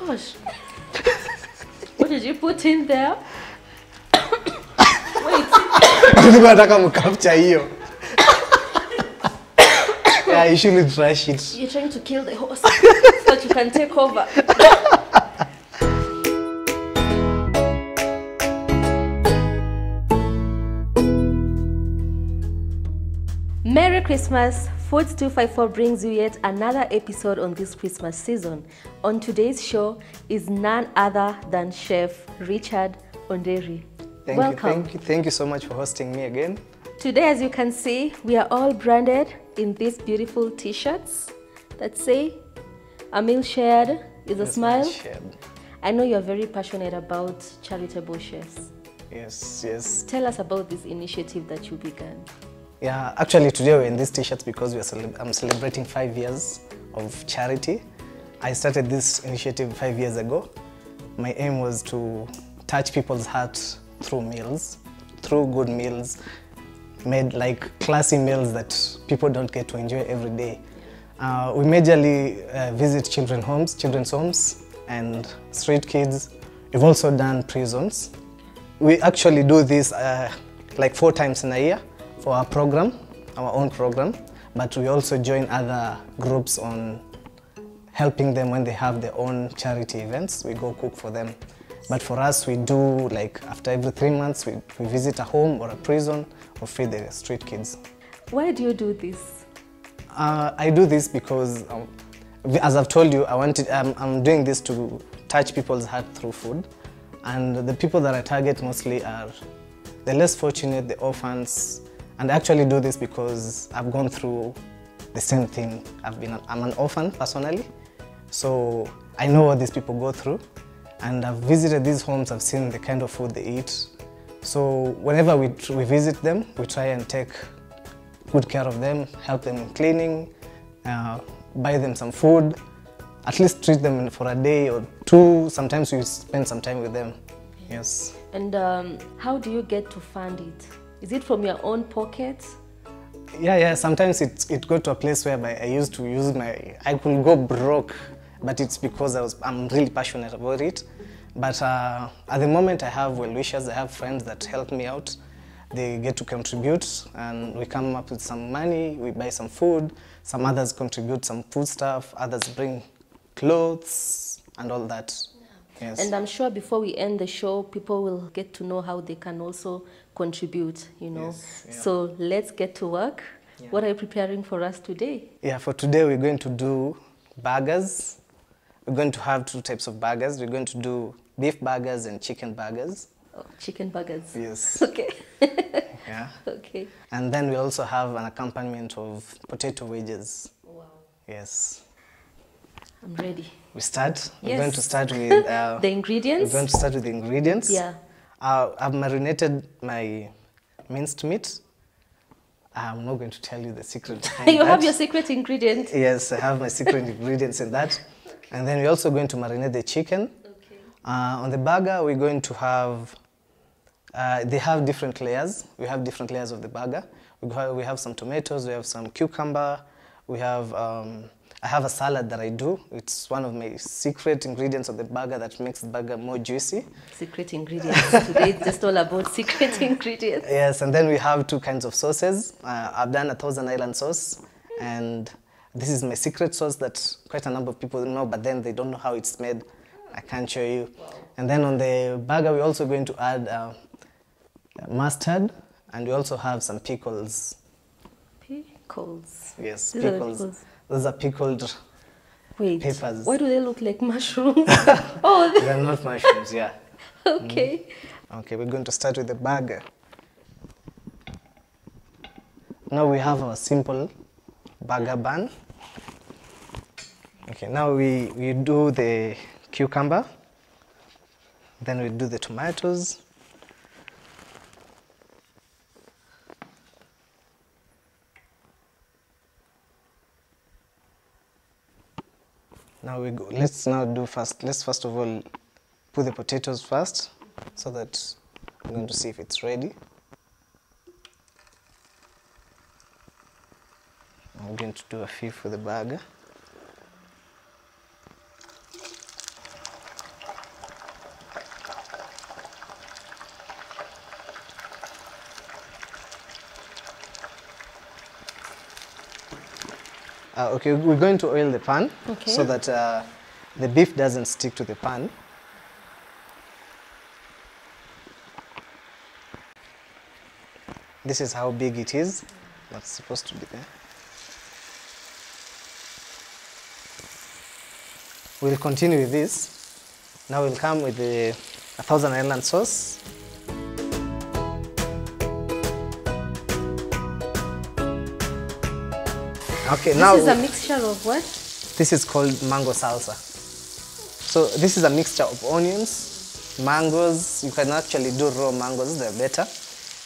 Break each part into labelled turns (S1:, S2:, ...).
S1: Gosh. what did you put in there? Wait.
S2: Nilikuwa nataka mcapture hiyo. yeah, you shouldn't trash it.
S1: You're trying to kill the horse so that you can take over. Merry Christmas! Foods 254 brings you yet another episode on this Christmas season. On today's show is none other than Chef Richard Onderi.
S2: Thank
S1: Welcome.
S2: you, thank you, thank you so much for hosting me again.
S1: Today, as you can see, we are all branded in these beautiful t shirts that say, A meal shared is a
S2: Yes,
S1: smile.
S2: shared.
S1: I know you're very passionate about charitable chefs.
S2: Yes, yes.
S1: Tell us about this initiative that you began.
S2: Yeah, actually today we're in these t-shirts because we are I'm celebrating five years of charity. I started this initiative five years ago. My aim was to touch people's hearts through meals, through good meals, made like classy meals that people don't get to enjoy every day. Uh, we majorly uh, visit children homes, children's homes, and street kids. We've also done prisons. We actually do this uh, like four times in a year for our program, our own program, but we also join other groups on helping them when they have their own charity events. We go cook for them. But for us, we do like after every three months, we, we visit a home or a prison or feed the street kids.
S1: Why do you do this?
S2: Uh, I do this because, um, as I've told you, I wanted, I'm, I'm doing this to touch people's heart through food. And the people that I target mostly are the less fortunate, the orphans. And I actually do this because I've gone through the same thing. I've been, I'm an orphan personally. So I know what these people go through. And I've visited these homes, I've seen the kind of food they eat. So whenever we, we visit them, we try and take good care of them, help them in cleaning, uh, buy them some food, at least treat them for a day or two. Sometimes we spend some time with them. Yes.
S1: And um, how do you get to fund it? Is it from your own pocket?
S2: Yeah, yeah. Sometimes it it got to a place where I used to use my. I could go broke, but it's because I was. I'm really passionate about it. But uh, at the moment, I have well wishers. I have friends that help me out. They get to contribute, and we come up with some money. We buy some food. Some others contribute some food stuff. Others bring clothes and all that. Yes.
S1: And I'm sure before we end the show, people will get to know how they can also contribute, you know.
S2: Yes, yeah.
S1: So let's get to work. What are you preparing for us today?
S2: Yeah, for today we're going to do burgers. We're going to have two types of burgers. We're going to do beef burgers and chicken burgers.
S1: Oh, chicken burgers.
S2: Yes.
S1: Okay.
S2: Yeah.
S1: okay.
S2: And then we also have an accompaniment of potato wedges.
S1: Wow.
S2: Yes.
S1: I'm ready.
S2: We start. Yes. We're going to start with uh,
S1: The ingredients.
S2: we're going to start with the ingredients.
S1: Yeah.
S2: Uh, I've marinated my minced meat. I'm not going to tell you the secret.
S1: you have your secret ingredient.
S2: Yes, I have my secret ingredients in that. And then we're also going to marinate the chicken.
S1: Okay.
S2: Uh, on the burger, we're going to have, uh, they have different layers. We have different layers of the burger. We have, we have some tomatoes, we have some cucumber, we have, um, I have a salad that I do. It's one of my secret ingredients of the burger that makes the burger more juicy.
S1: Secret ingredients. Today it's just all about secret ingredients.
S2: Yes, and then we have two kinds of sauces. Uh, I've done a Thousand Island sauce, and this is my secret sauce that quite a number of people know, but then they don't know how it's made. I can't show you. And then on the burger, we're also going to add uh, mustard, and we also have some pickles.
S1: Pickles.
S2: Yes,
S1: These
S2: pickles. Those are pickled.
S1: Wait.
S2: Peppers.
S1: Why do they look like mushrooms? oh, they-
S2: They're not mushrooms, yeah.
S1: okay. Mm.
S2: Okay, we're going to start with the burger. Now we have our simple burger bun. Okay, now we, we do the cucumber, then we do the tomatoes. Now we go, let's now do first, let's first of all put the potatoes first so that I'm going to see if it's ready. I'm going to do a few for the burger. Uh, okay, we're going to oil the pan
S1: Okay.
S2: so that uh, the beef doesn't stick to the pan. This is how big it is. That's supposed to be there. We'll continue with this. Now we'll come with the a thousand island sauce. Okay,
S1: This
S2: now This
S1: is a mixture of what?
S2: this is called mango salsa. So this is a mixture of onions, mangoes. You can actually do raw mangoes; they're better.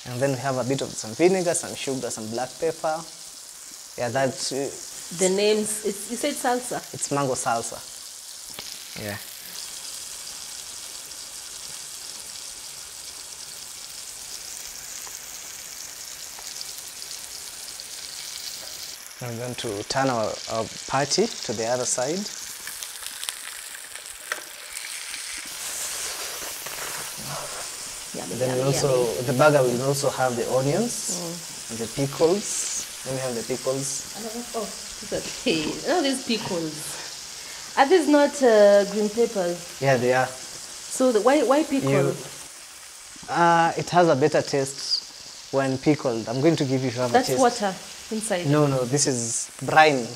S2: And then we have a bit of some vinegar, some sugar, some black pepper. Yeah, that uh,
S1: The names, it's, you said salsa.
S2: it's mango salsa. Yeah. I'm going to turn our, our patty to the other side.
S1: Yummy,
S2: Then we also
S1: yummy.
S2: the burger will also have the onions and the pickles. Then we have the pickles.
S1: And I was- Oh, are, oh, these pickles. Are these not uh, green peppers?
S2: Yeah, they are.
S1: So the, why, why pickles?
S2: Uh, it has a better taste when pickled. I'm going to give you some
S1: That's
S2: taste.
S1: water inside.
S2: No, no, this is brine.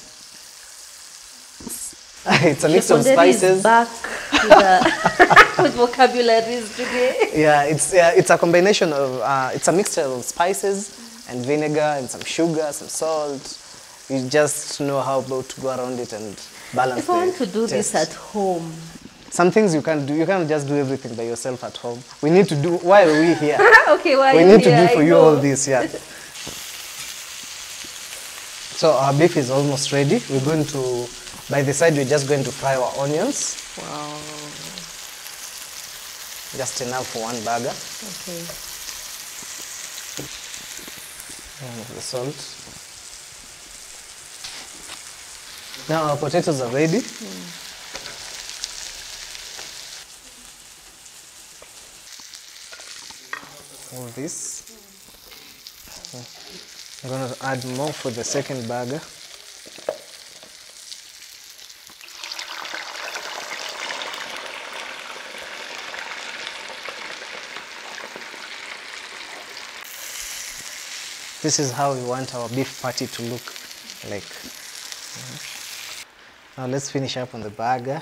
S2: it's a mix of spices.
S1: back with, with vocabularies today.
S2: Yeah, it's yeah, it's a combination of uh, it's a mixture of spices and vinegar and some sugar, some salt. You just know how about to go around it and balance.
S1: If I want to do this at home,
S2: some things you can't do. You can't just do everything by yourself at home. We need to do. Why are we here?
S1: okay, why
S2: we need to do for
S1: I
S2: you
S1: know.
S2: all this, yeah. So our beef is almost ready. We're going to, by the side, we're just going to fry our onions.
S1: Wow.
S2: Just enough for one burger.
S1: Okay.
S2: And the salt. Now our potatoes are ready. Hmm. All this. I'm going to add more for the second burger. This is how we want our beef patty to look like. Now let's finish up on the burger.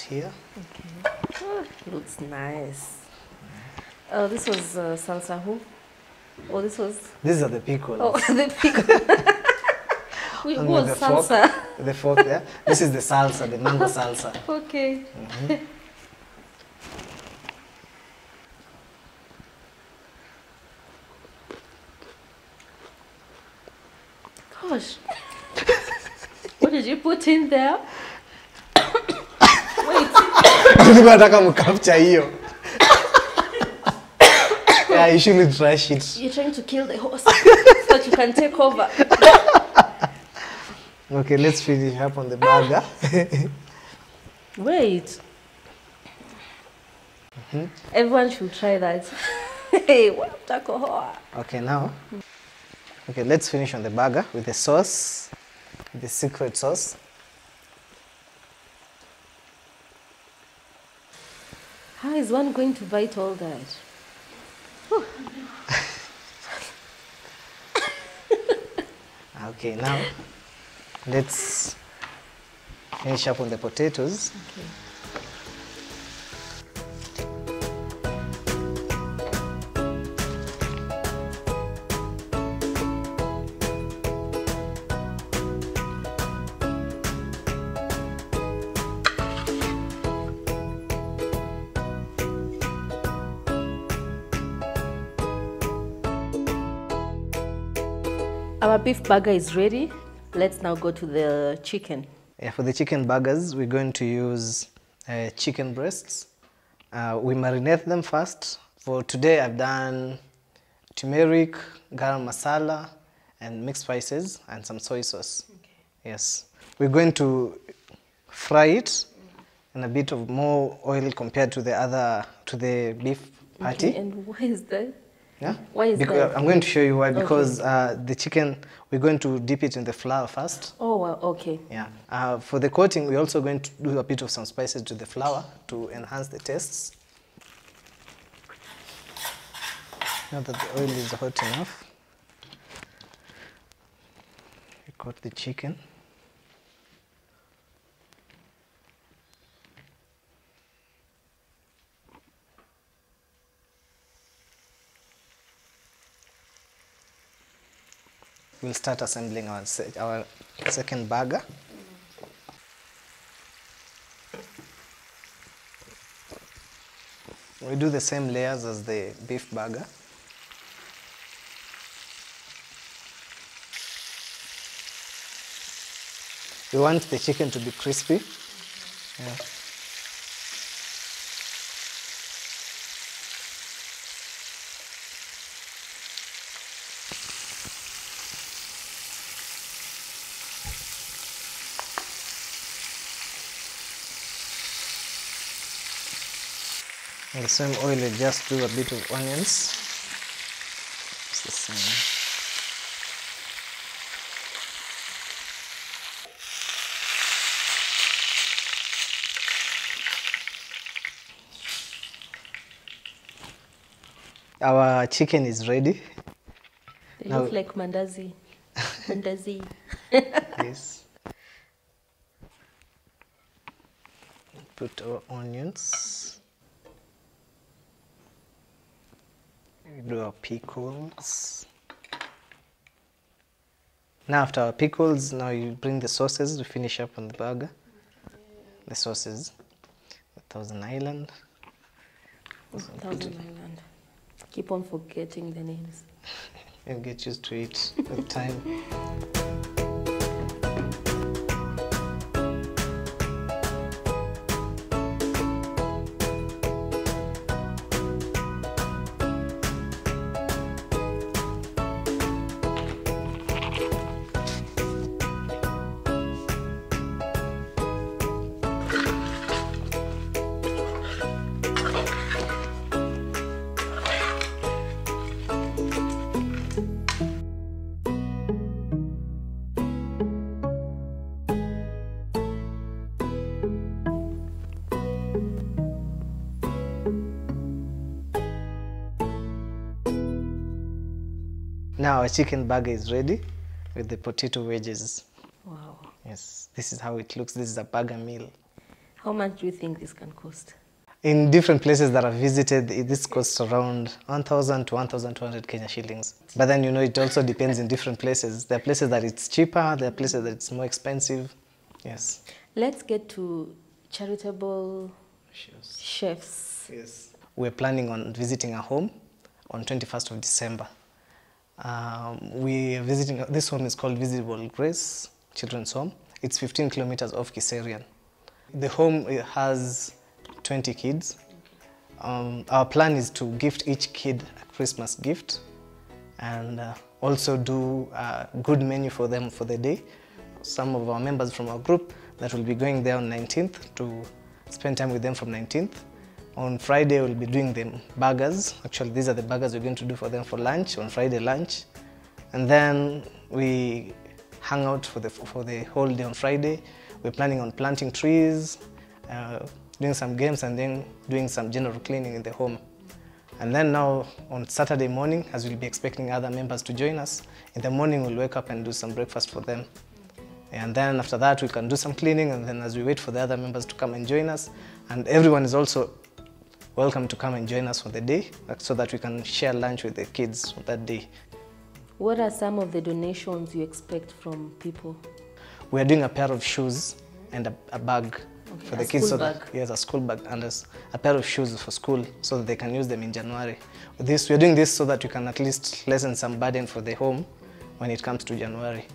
S2: Here.
S1: Oh, looks nice. Oh, this was uh, salsa who? Oh, this was.
S2: These are the pickles.
S1: Oh, the pickle. Wait,
S2: And
S1: who was
S2: the fork.
S1: salsa?
S2: The fork there. This is the salsa, the mango salsa.
S1: Okay. Gosh. what did you put in there?
S2: Nataka mcapture hiyo. yeah, you shouldn't rush it.
S1: You're trying to kill the horse so that you can take over.
S2: Okay, let's finish up on the burger.
S1: Wait. Mm-hmm. Everyone should try that. hey, what alcohol?
S2: Okay, now. Okay, let's finish on the burger with the sauce, the secret sauce.
S1: How is one going to bite all that?
S2: Okay, now let's finish up on the potatoes.
S1: Okay. Beef burger is ready. Let's now go to the chicken.
S2: Yeah, for the chicken burgers, we're going to use uh, chicken breasts. Uh, we marinate them first. For today, I've done turmeric, garam masala, and mixed spices, and some soy sauce. Okay. Yes. We're going to fry it in a bit of more oil compared to the other, to the beef patty.
S1: Okay, and why is that?
S2: Yeah.
S1: Why is
S2: Becau-
S1: that?
S2: I'm going to show you why.
S1: Okay.
S2: Because uh, the chicken, we're going to dip it in the flour first.
S1: Oh, wow, okay.
S2: Yeah. Uh, for the coating, we're also going to do a bit of some spices to the flour to enhance the tastes. Now that the oil is hot enough, we coat the chicken. We'll start assembling our, se- our second burger. We do the same layers as the beef burger. We want the chicken to be crispy. Yeah. In the same oil, just do a bit of onions. It's the same. Our chicken is ready.
S1: They
S2: Now-
S1: look like mandazi. Mandazi.
S2: Yes. Put our onions. Do our pickles. Now after our pickles, now you bring the sauces to finish up on the burger. The sauces. Thousand Island.
S1: Thousand Island. Keep on forgetting the names.
S2: You'll get used to it with time. Now our chicken burger is ready with the potato wedges.
S1: Wow.
S2: Yes, this is how it looks. This is a burger meal.
S1: How much do you think this can cost?
S2: In different places that I've visited, it- this costs around 1,000 to 1,200 Kenya shillings. But then, you know, it also depends in different places. There are places that it's cheaper, there are places that it's more expensive. Yes.
S1: Let's get to charitable chefs.
S2: Yes. We're planning on visiting a home on 21st of December. Um, we are visiting, this home is called Visible Grace Children's Home. It's 15 kilometers off Kiserian. The home has 20 kids. Um, our plan is to gift each kid a Christmas gift and uh, also do a good menu for them for the day. Some of our members from our group that will be going there on 19th to spend time with them from 19th. On Friday, we'll be doing them burgers. Actually, these are the burgers we're going to do for them for lunch, on Friday lunch. And then we hang out for the, for the whole day on Friday. We're planning on planting trees, uh, doing some games, and then doing some general cleaning in the home. And then now on Saturday morning, as we'll be expecting other members to join us, in the morning we'll wake up and do some breakfast for them. And then after that, we can do some cleaning, and then as we wait for the other members to come and join us, and everyone is also welcome to come and join us for the day uh, so that we can share lunch with the kids that day.
S1: What are some of the donations you expect from people?
S2: We are doing a pair of shoes and a, a bag for
S1: a
S2: the kids. so that- yes, a school bag and a pair of shoes for school so that they can use them in January. With this, we are doing this so that we can at least lessen some burden for the home when it comes to January.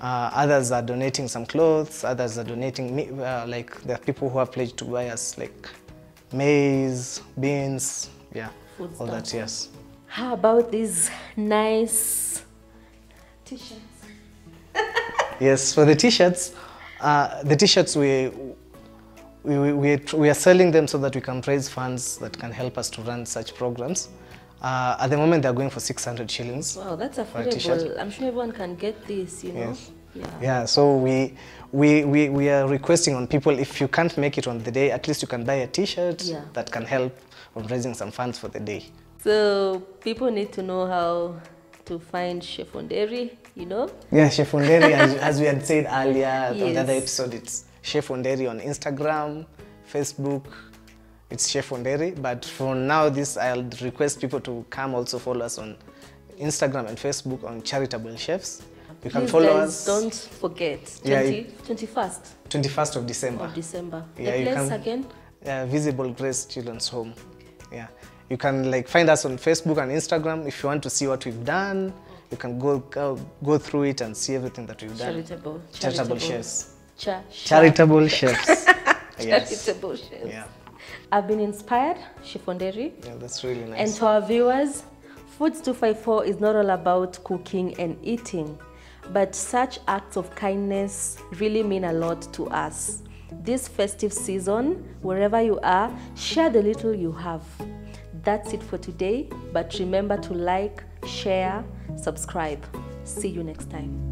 S2: Uh, others are donating some clothes. Others are donating, uh, like there are people who have pledged to buy us like maize, beans, yeah,
S1: Food
S2: all
S1: stuff.
S2: that. Yes.
S1: How about these nice t-shirts?
S2: Yes, for the t-shirts, uh, the t-shirts we we, we, we, are, we are selling them so that we can raise funds that can help us to run such programs. Uh, at the moment, they're going for 600 shillings.
S1: Wow, that's
S2: For a t-shirt.
S1: affordable. I'm sure everyone can get this, you know.
S2: Yes.
S1: Yeah.
S2: Yeah, so we, we, we, we are requesting on people if you can't make it on the day, at least you can buy a T-shirt
S1: Yeah.
S2: that can help on raising some funds for the day.
S1: So people need to know how to find Chef Onderi, you know.
S2: Yeah, Chef Onderi, as, as we had said earlier yes. on the other episode, it's Chef Onderi on Instagram, Facebook. It's Chef Onderi. But for now, this I'll request people to come also follow us on Instagram and Facebook on Charitable Chefs. You can
S1: Please
S2: follow us
S1: don't forget.
S2: Yeah,
S1: 20, 21st
S2: 21st of December.
S1: of December.
S2: Yeah,
S1: the
S2: you
S1: place
S2: can-
S1: again?
S2: uh, Visible Grace Children's Home. Yeah, you can like find us on Facebook and Instagram. If you want to see what we've done, you can go go, go through it and see everything that we've done.
S1: Charitable.
S2: Charitable chefs.
S1: Cha-
S2: Charitable chefs. yes.
S1: Charitable chefs.
S2: Yeah.
S1: I've been inspired, Chef Onderi.
S2: yeah, that's really nice.
S1: And to our viewers, Foods 254 is not all about cooking and eating, but such acts of kindness really mean a lot to us. This festive season, wherever you are, share the little you have. That's it for today, but remember to like, share, subscribe. See you next time.